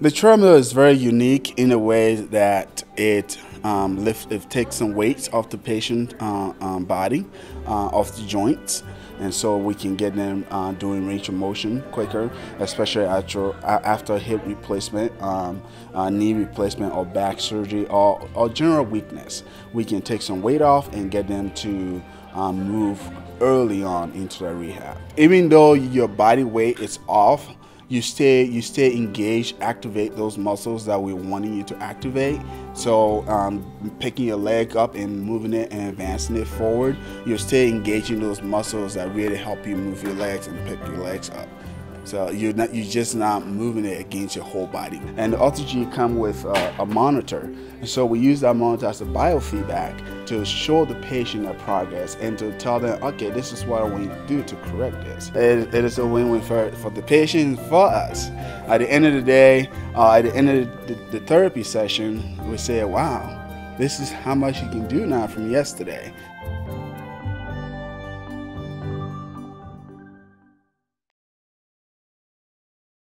The treadmill is very unique in a way that it um, it takes some weights off the patient uh, um, body, uh, off the joints, and so we can get them uh, doing range of motion quicker, especially after after hip replacement, um, uh, knee replacement, or back surgery, or, or general weakness. We can take some weight off and get them to um, move early on into the rehab. Even though your body weight is off, you stay you stay engaged activate those muscles that we're wanting you to activate so um, picking your leg up and moving it and advancing it forward you stay engaging those muscles that really help you move your legs and pick your legs up so you're not you're just not moving it against your whole body. And the AlterG come with uh, a monitor. And so we use that monitor as a biofeedback to show the patient their progress and to tell them, okay, this is what I want you to do to correct this. it, it is a win-win for, for the patient for us. At the end of the day, uh, at the end of the, the, the therapy session, we say, wow, this is how much you can do now from yesterday.